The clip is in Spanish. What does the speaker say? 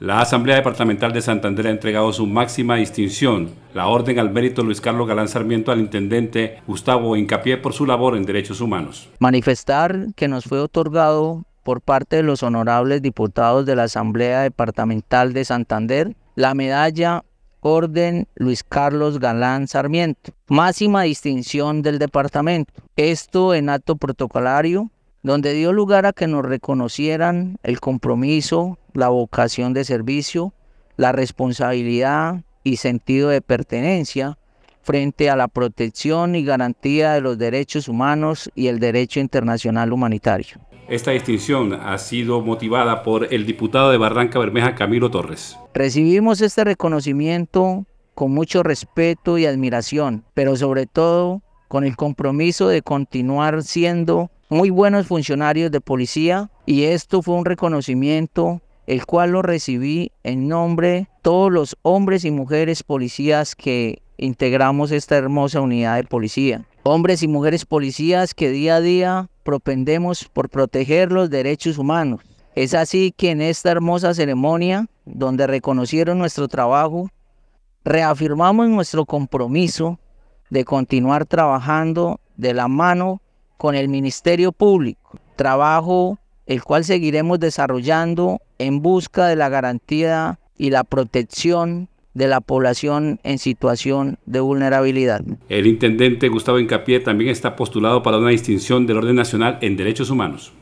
La Asamblea Departamental de Santander ha entregado su máxima distinción, la Orden al Mérito Luis Carlos Galán Sarmiento al Intendente Gustavo Incapié por su labor en derechos humanos. Manifestar que nos fue otorgado por parte de los honorables diputados de la Asamblea Departamental de Santander la medalla Orden Luis Carlos Galán Sarmiento, máxima distinción del departamento. Esto en acto protocolario donde dio lugar a que nos reconocieran el compromiso, la vocación de servicio, la responsabilidad y sentido de pertenencia frente a la protección y garantía de los derechos humanos y el derecho internacional humanitario. Esta distinción ha sido motivada por el diputado de Barranca Bermeja, Camilo Torres. Recibimos este reconocimiento con mucho respeto y admiración, pero sobre todo con el compromiso de continuar siendo muy buenos funcionarios de policía y esto fue un reconocimiento el cual lo recibí en nombre de todos los hombres y mujeres policías que integramos esta hermosa unidad de policía. Hombres y mujeres policías que día a día propendemos por proteger los derechos humanos. Es así que en esta hermosa ceremonia, donde reconocieron nuestro trabajo, reafirmamos nuestro compromiso de continuar trabajando de la mano con el Ministerio Público, trabajo el cual seguiremos desarrollando en busca de la garantía y la protección de la población en situación de vulnerabilidad. El intendente Gustavo Incapié también está postulado para una distinción del orden nacional en derechos humanos.